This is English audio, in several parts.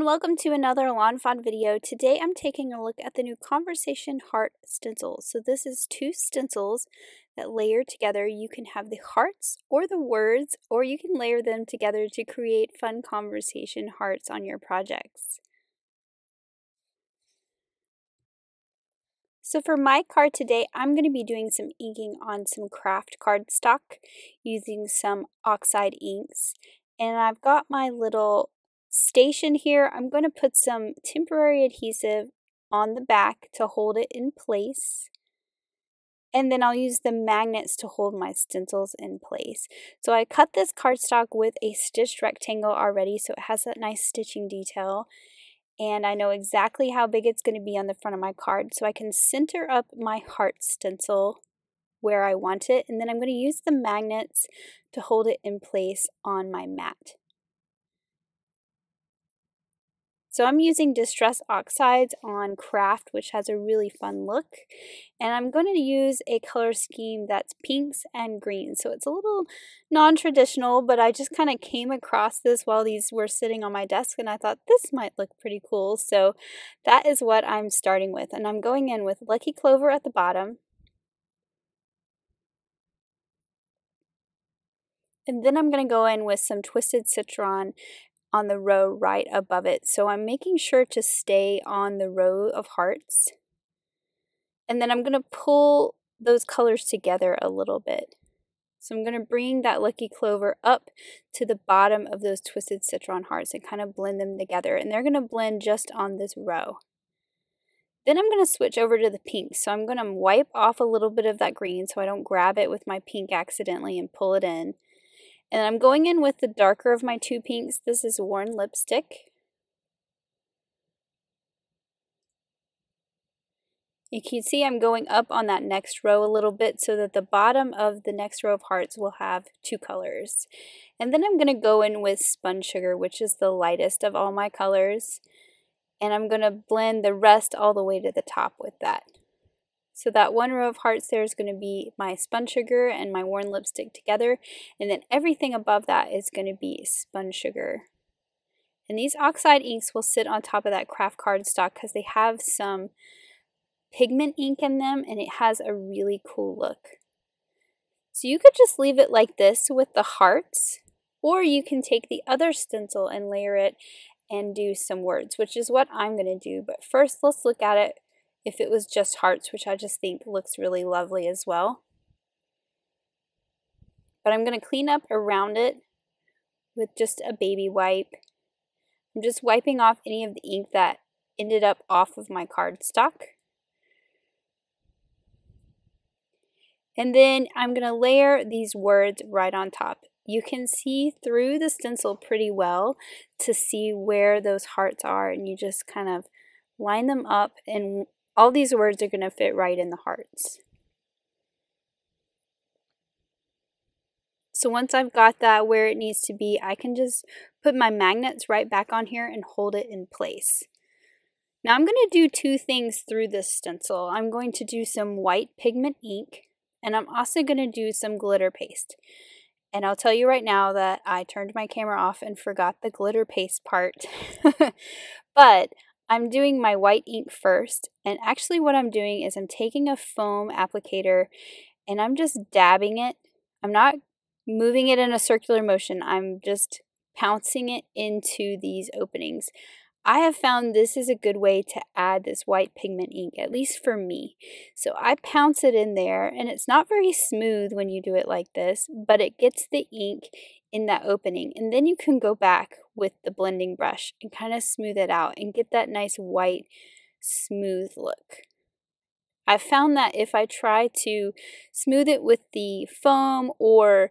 everyone, welcome to another Lawn Fawn video. Today I'm taking a look at the new Conversation Heart stencils. So this is two stencils that layer together. You can have the hearts or the words, or you can layer them together to create fun conversation hearts on your projects. So for my card today, I'm going to be doing some inking on some kraft cardstock using some oxide inks. And I've got my little station here, I'm going to put some temporary adhesive on the back to hold it in place. And then I'll use the magnets to hold my stencils in place. So I cut this cardstock with a stitched rectangle already, so it has that nice stitching detail. And I know exactly how big it's going to be on the front of my card, so I can center up my heart stencil where I want it. And then I'm going to use the magnets to hold it in place on my mat. So I'm using Distress Oxides on Kraft, which has a really fun look. And I'm going to use a color scheme that's pinks and greens. So it's a little non-traditional, but I just kind of came across this while these were sitting on my desk and I thought this might look pretty cool. So that is what I'm starting with. And I'm going in with Lucky Clover at the bottom. And then I'm going to go in with some Twisted Citron on the row right above it. So I'm making sure to stay on the row of hearts. And then I'm going to pull those colors together a little bit. So I'm going to bring that Lucky Clover up to the bottom of those Twisted Citron hearts and kind of blend them together. And they're going to blend just on this row. Then I'm going to switch over to the pink. So I'm going to wipe off a little bit of that green so I don't grab it with my pink accidentally and pull it in. And I'm going in with the darker of my two pinks. This is Worn Lipstick. You can see I'm going up on that next row a little bit so that the bottom of the next row of hearts will have two colors. And then I'm going to go in with Spun Sugar, which is the lightest of all my colors. And I'm going to blend the rest all the way to the top with that. So that one row of hearts there is going to be my spun sugar and my worn lipstick together. And then everything above that is going to be spun sugar. And these oxide inks will sit on top of that kraft cardstock because they have some pigment ink in them and it has a really cool look. So you could just leave it like this with the hearts or you can take the other stencil and layer it and do some words, which is what I'm going to do. But first, let's look at it if it was just hearts, which I just think looks really lovely as well. But I'm going to clean up around it with just a baby wipe. I'm just wiping off any of the ink that ended up off of my cardstock. And then I'm going to layer these words right on top. You can see through the stencil pretty well to see where those hearts are and you just kind of line them up and all these words are going to fit right in the hearts. So once I've got that where it needs to be, I can just put my magnets right back on here and hold it in place. Now I'm going to do two things through this stencil. I'm going to do some white pigment ink and I'm also going to do some glitter paste. And I'll tell you right now that I turned my camera off and forgot the glitter paste part. but I'm doing my white ink first, and actually what I'm doing is I'm taking a foam applicator and I'm just dabbing it. I'm not moving it in a circular motion, I'm just pouncing it into these openings. I have found this is a good way to add this white pigment ink, at least for me. So I pounce it in there, and it's not very smooth when you do it like this, but it gets the ink in that opening. And then you can go back with the blending brush and kind of smooth it out and get that nice white, smooth look. I found that if I try to smooth it with the foam or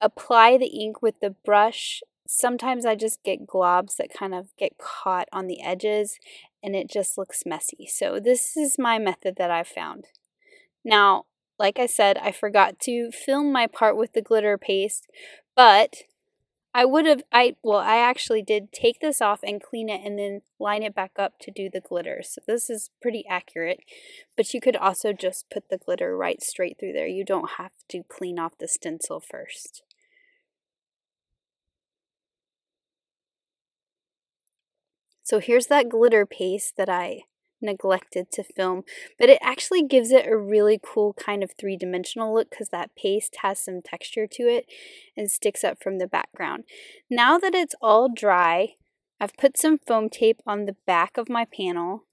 apply the ink with the brush, sometimes I just get globs that kind of get caught on the edges and it just looks messy. So this is my method that I've found. Now, like I said, I forgot to film my part with the glitter paste, but I would have, I, well, I actually did take this off and clean it and then line it back up to do the glitter. So this is pretty accurate, but you could also just put the glitter right straight through there. You don't have to clean off the stencil first. So here's that glitter paste that I neglected to film, but it actually gives it a really cool kind of three-dimensional look because that paste has some texture to it and sticks up from the background. Now that it's all dry, I've put some foam tape on the back of my panel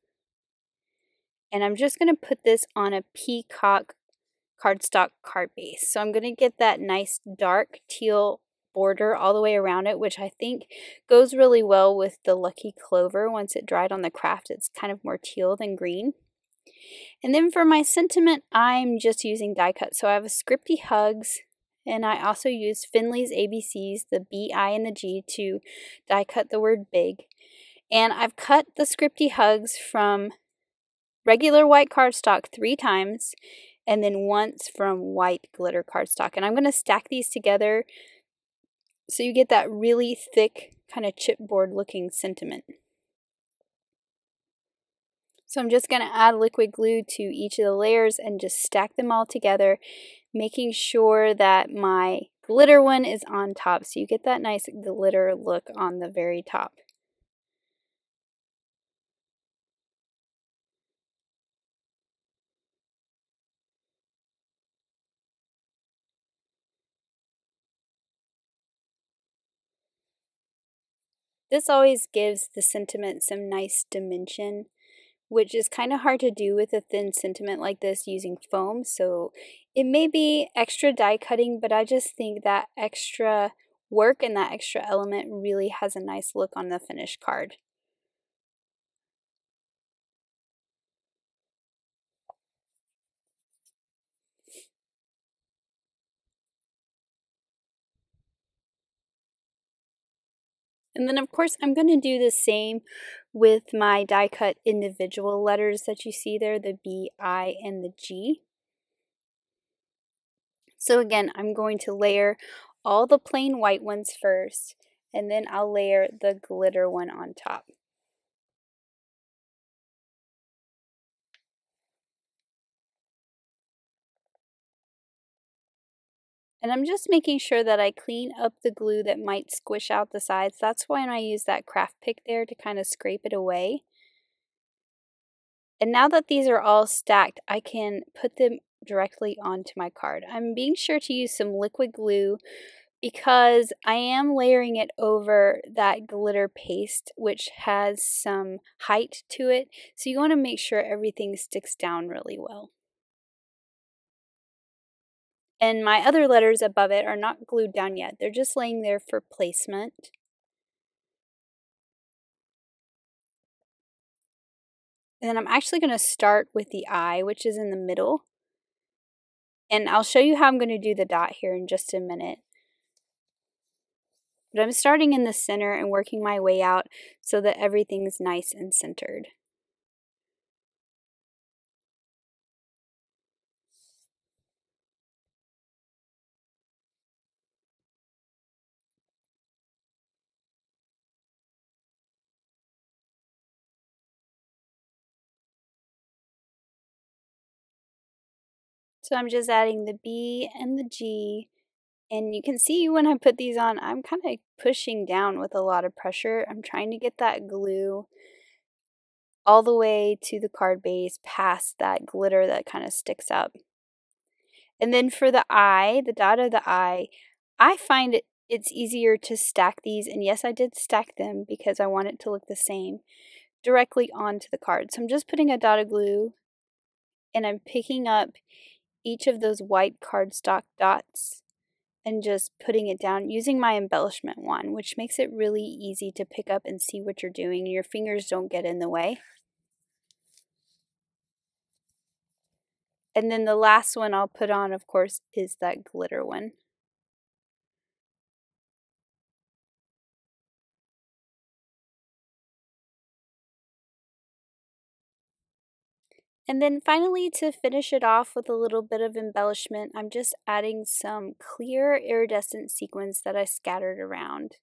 and I'm just going to put this on a peacock cardstock card base. So I'm going to get that nice dark teal border all the way around it, which I think goes really well with the Lucky Clover. Once it dried on the kraft, it's kind of more teal than green. And then for my sentiment, I'm just using die cut. So I have a Scripty Hugs, and I also use Finley's ABCs, the B, I, and the G to die cut the word big. And I've cut the Scripty Hugs from regular white cardstock three times and then once from white glitter cardstock. And I'm going to stack these together so you get that really thick kind of chipboard looking sentiment. So I'm just going to add liquid glue to each of the layers and just stack them all together, making sure that my glitter one is on top so you get that nice glitter look on the very top. This always gives the sentiment some nice dimension, which is kind of hard to do with a thin sentiment like this using foam. So it may be extra die cutting, but I just think that extra work and that extra element really has a nice look on the finished card. And then of course I'm going to do the same with my die cut individual letters that you see there, the B, I, and the G. So again, I'm going to layer all the plain white ones first, and then I'll layer the glitter one on top. And I'm just making sure that I clean up the glue that might squish out the sides. That's why I use that craft pick there to kind of scrape it away. And now that these are all stacked, I can put them directly onto my card. I'm being sure to use some liquid glue because I am layering it over that glitter paste which has some height to it. So you want to make sure everything sticks down really well. And my other letters above it are not glued down yet. They're just laying there for placement. And then I'm actually going to start with the I, which is in the middle. And I'll show you how I'm going to do the dot here in just a minute. But I'm starting in the center and working my way out so that everything's nice and centered. So I'm just adding the B and the G. And you can see when I put these on, I'm kind of pushing down with a lot of pressure. I'm trying to get that glue all the way to the card base past that glitter that kind of sticks up. And then for the eye, the dot of the eye, I find it it's easier to stack these, and yes, I did stack them because I want it to look the same, directly onto the card. So I'm just putting a dot of glue, and I'm picking up each of those white cardstock dots and just putting it down using my embellishment wand, which makes it really easy to pick up and see what you're doing. Your fingers don't get in the way. And then the last one I'll put on, of course, is that glitter one. And then finally to finish it off with a little bit of embellishment, I'm just adding some clear iridescent sequins that I scattered around.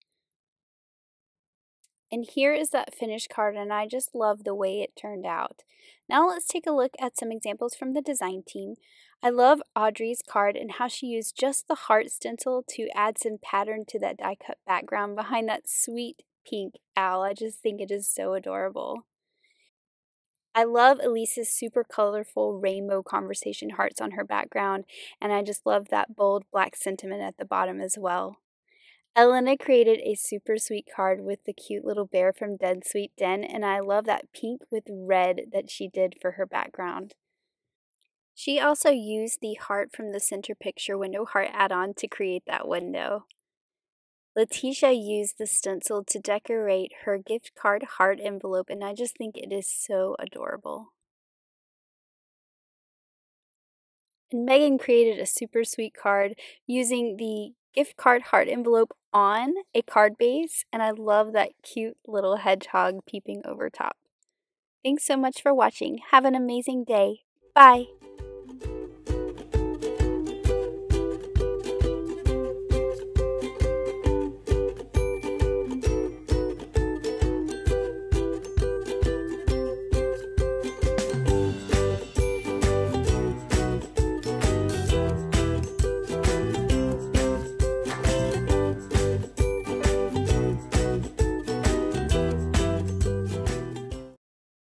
And here is that finished card and I just love the way it turned out. Now let's take a look at some examples from the design team. I love Audrey's card and how she used just the heart stencil to add some pattern to that die cut background behind that sweet pink owl. I just think it is so adorable. I love Elise's super colorful rainbow conversation hearts on her background, and I just love that bold black sentiment at the bottom as well. Elena created a super sweet card with the cute little bear from Dead Sweet Den, and I love that pink with red that she did for her background. She also used the heart from the center picture window heart add-on to create that window. Letitia used the stencil to decorate her gift card heart envelope, and I just think it is so adorable. And Megan created a super sweet card using the gift card heart envelope on a card base, and I love that cute little hedgehog peeping over top. Thanks so much for watching. Have an amazing day. Bye.